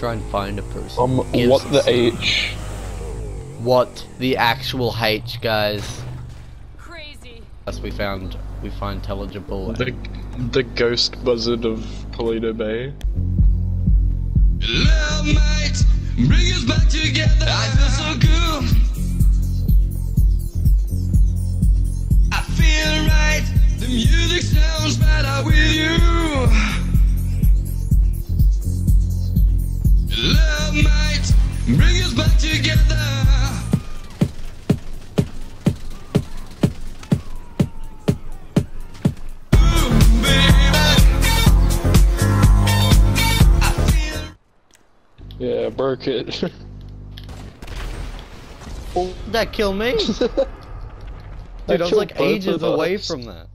try and find a person. Um, what the us- H? What the actual H, guys? Crazy. As we found, we find intelligible. The the ghost buzzard of Paleto Bay. Love might bring us back together. I feel so good. Love might bring us back together. Ooh, baby. Yeah, broke it. Did that kill me? Dude, I was like ages away from that.